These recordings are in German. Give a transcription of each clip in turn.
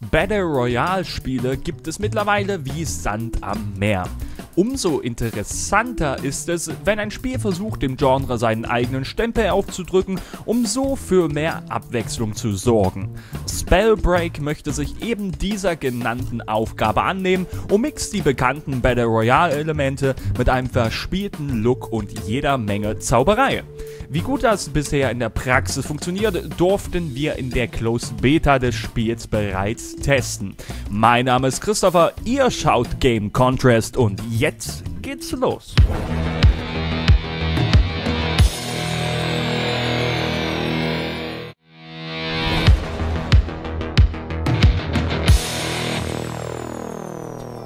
Battle Royale Spiele gibt es mittlerweile wie Sand am Meer. Umso interessanter ist es, wenn ein Spiel versucht, dem Genre seinen eigenen Stempel aufzudrücken, um so für mehr Abwechslung zu sorgen. Spellbreak möchte sich eben dieser genannten Aufgabe annehmen und mixt die bekannten Battle Royale Elemente mit einem verspielten Look und jeder Menge Zauberei. Wie gut das bisher in der Praxis funktioniert, durften wir in der Closed Beta des Spiels bereits testen. Mein Name ist Christopher, ihr schaut Game Contrast und jetzt geht's los.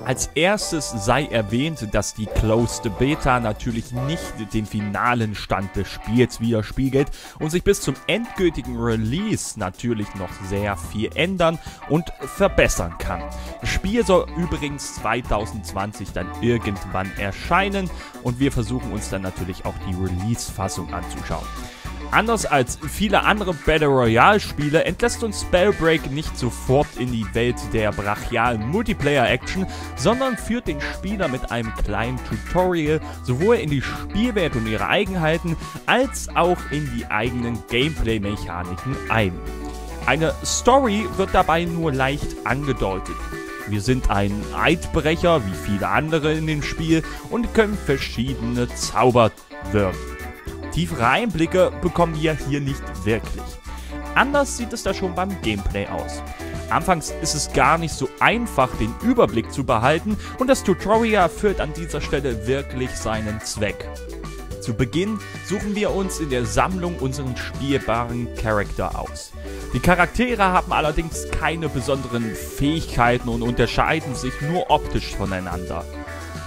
Als erstes sei erwähnt, dass die Closed Beta natürlich nicht den finalen Stand des Spiels widerspiegelt und sich bis zum endgültigen Release natürlich noch sehr viel ändern und verbessern kann. Das Spiel soll übrigens 2020 dann irgendwann erscheinen und wir versuchen uns dann natürlich auch die Release-Fassung anzuschauen. Anders als viele andere Battle Royale Spiele entlässt uns Spellbreak nicht sofort in die Welt der brachialen Multiplayer-Action, sondern führt den Spieler mit einem kleinen Tutorial sowohl in die Spielwelt und ihre Eigenheiten, als auch in die eigenen Gameplay-Mechaniken ein. Eine Story wird dabei nur leicht angedeutet. Wir sind ein Eidbrecher, wie viele andere in dem Spiel, und können verschiedene Zauber wirken. Tiefere Einblicke bekommen wir hier nicht wirklich. Anders sieht es da schon beim Gameplay aus. Anfangs ist es gar nicht so einfach, den Überblick zu behalten und das Tutorial erfüllt an dieser Stelle wirklich seinen Zweck. Zu Beginn suchen wir uns in der Sammlung unseren spielbaren Charakter aus. Die Charaktere haben allerdings keine besonderen Fähigkeiten und unterscheiden sich nur optisch voneinander.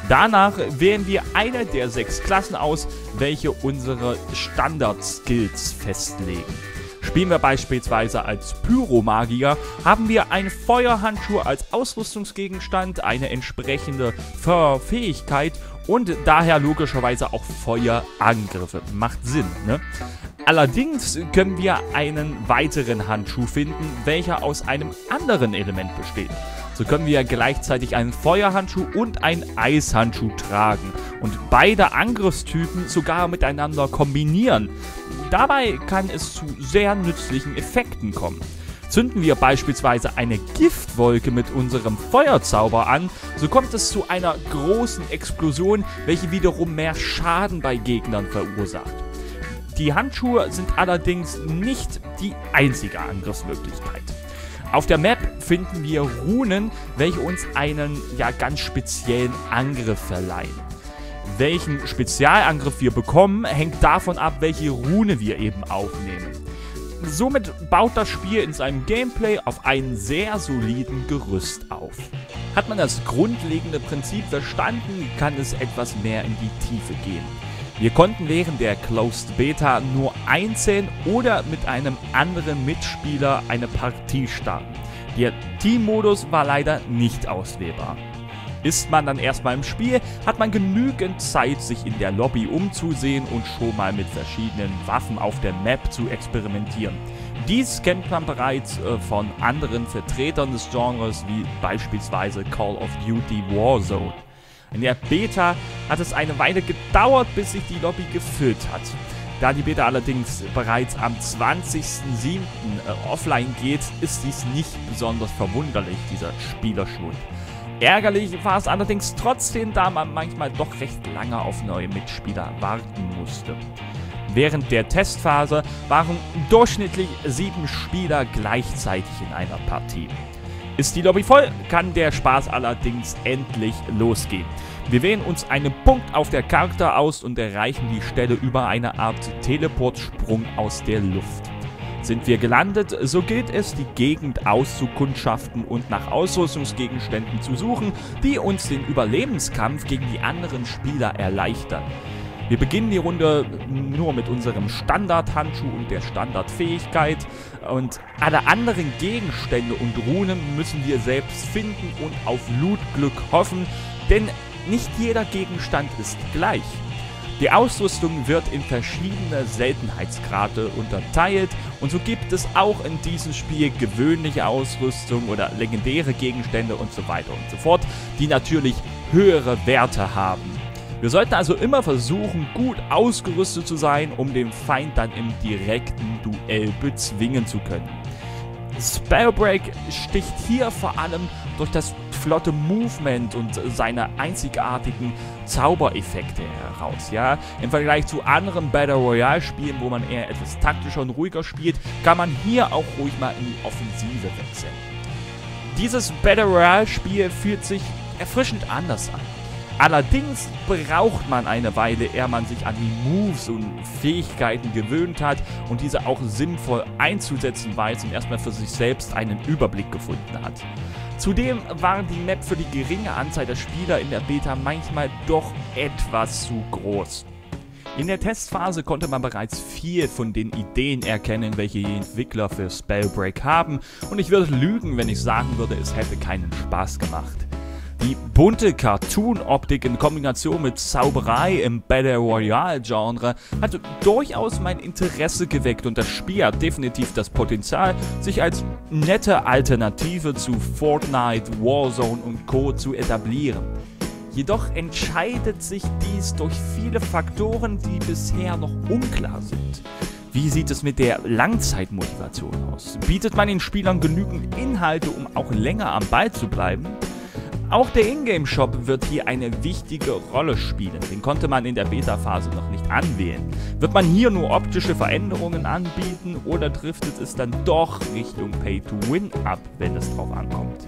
Danach wählen wir eine der sechs Klassen aus, welche unsere Standard-Skills festlegen. Spielen wir beispielsweise als Pyromagier, haben wir einen Feuerhandschuh als Ausrüstungsgegenstand, eine entsprechende Fähigkeit und daher logischerweise auch Feuerangriffe. Macht Sinn, ne? Allerdings können wir einen weiteren Handschuh finden, welcher aus einem anderen Element besteht. So können wir gleichzeitig einen Feuerhandschuh und einen Eishandschuh tragen und beide Angriffstypen sogar miteinander kombinieren. Dabei kann es zu sehr nützlichen Effekten kommen. Zünden wir beispielsweise eine Giftwolke mit unserem Feuerzauber an, so kommt es zu einer großen Explosion, welche wiederum mehr Schaden bei Gegnern verursacht. Die Handschuhe sind allerdings nicht die einzige Angriffsmöglichkeit. Auf der Map finden wir Runen, welche uns einen ja ganz speziellen Angriff verleihen. Welchen Spezialangriff wir bekommen, hängt davon ab, welche Rune wir eben aufnehmen. Somit baut das Spiel in seinem Gameplay auf einem sehr soliden Gerüst auf. Hat man das grundlegende Prinzip verstanden, kann es etwas mehr in die Tiefe gehen. Wir konnten während der Closed Beta nur einzeln oder mit einem anderen Mitspieler eine Partie starten. Der Teammodus war leider nicht auswählbar. Ist man dann erstmal im Spiel, hat man genügend Zeit, sich in der Lobby umzusehen und schon mal mit verschiedenen Waffen auf der Map zu experimentieren. Dies kennt man bereits äh, von anderen Vertretern des Genres wie beispielsweise Call of Duty Warzone. In der Beta hat es eine Weile gedauert, bis sich die Lobby gefüllt hat. Da die Beta allerdings bereits am 20.07. Äh, offline geht, ist dies nicht besonders verwunderlich, dieser Spielerschwund. Ärgerlich war es allerdings trotzdem, da man manchmal doch recht lange auf neue Mitspieler warten musste. Während der Testphase waren durchschnittlich sieben Spieler gleichzeitig in einer Partie. Ist die Lobby voll, kann der Spaß allerdings endlich losgehen. Wir wählen uns einen Punkt auf der Karte aus und erreichen die Stelle über eine Art Teleportsprung aus der Luft. Sind wir gelandet, so gilt es, die Gegend auszukundschaften und nach Ausrüstungsgegenständen zu suchen, die uns den Überlebenskampf gegen die anderen Spieler erleichtern. Wir beginnen die Runde nur mit unserem Standardhandschuh und der Standardfähigkeit und alle anderen Gegenstände und Runen müssen wir selbst finden und auf Lootglück hoffen, denn nicht jeder Gegenstand ist gleich. Die Ausrüstung wird in verschiedene Seltenheitsgrade unterteilt und so gibt es auch in diesem Spiel gewöhnliche Ausrüstung oder legendäre Gegenstände und so weiter und so fort, die natürlich höhere Werte haben. Wir sollten also immer versuchen, gut ausgerüstet zu sein, um den Feind dann im direkten Duell bezwingen zu können. Spellbreak sticht hier vor allem durch das flotte Movement und seine einzigartigen Zaubereffekte heraus. Ja? Im Vergleich zu anderen Battle Royale Spielen, wo man eher etwas taktischer und ruhiger spielt, kann man hier auch ruhig mal in die Offensive wechseln. Dieses Battle Royale Spiel fühlt sich erfrischend anders an. Allerdings braucht man eine Weile, ehe man sich an die Moves und Fähigkeiten gewöhnt hat und diese auch sinnvoll einzusetzen weiß und erstmal für sich selbst einen Überblick gefunden hat. Zudem war die Map für die geringe Anzahl der Spieler in der Beta manchmal doch etwas zu groß. In der Testphase konnte man bereits viel von den Ideen erkennen, welche die Entwickler für Spellbreak haben und ich würde lügen, wenn ich sagen würde, es hätte keinen Spaß gemacht. Die bunte Cartoon-Optik in Kombination mit Zauberei im Battle Royale-Genre hat durchaus mein Interesse geweckt und das Spiel hat definitiv das Potenzial, sich als nette Alternative zu Fortnite, Warzone und Co. zu etablieren. Jedoch entscheidet sich dies durch viele Faktoren, die bisher noch unklar sind. Wie sieht es mit der Langzeitmotivation aus? Bietet man den Spielern genügend Inhalte, um auch länger am Ball zu bleiben? Auch der Ingame-Shop wird hier eine wichtige Rolle spielen. Den konnte man in der Beta-Phase noch nicht anwählen. Wird man hier nur optische Veränderungen anbieten oder driftet es dann doch Richtung Pay-to-Win ab, wenn es drauf ankommt?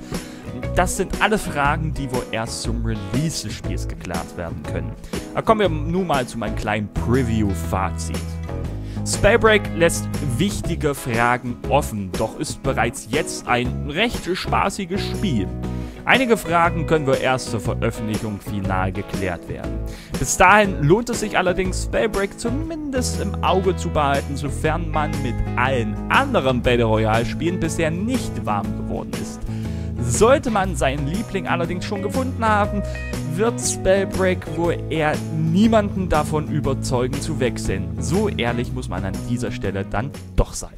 Das sind alle Fragen, die wohl erst zum Release des Spiels geklärt werden können. Da kommen wir nun mal zu meinem kleinen Preview-Fazit. Spellbreak lässt wichtige Fragen offen, doch ist bereits jetzt ein recht spaßiges Spiel. Einige Fragen können wir erst zur Veröffentlichung final geklärt werden. Bis dahin lohnt es sich allerdings, Spellbreak zumindest im Auge zu behalten, sofern man mit allen anderen Battle Royale Spielen bisher nicht warm geworden ist. Sollte man seinen Liebling allerdings schon gefunden haben, wird Spellbreak wohl eher niemanden davon überzeugen zu wechseln. So ehrlich muss man an dieser Stelle dann doch sein.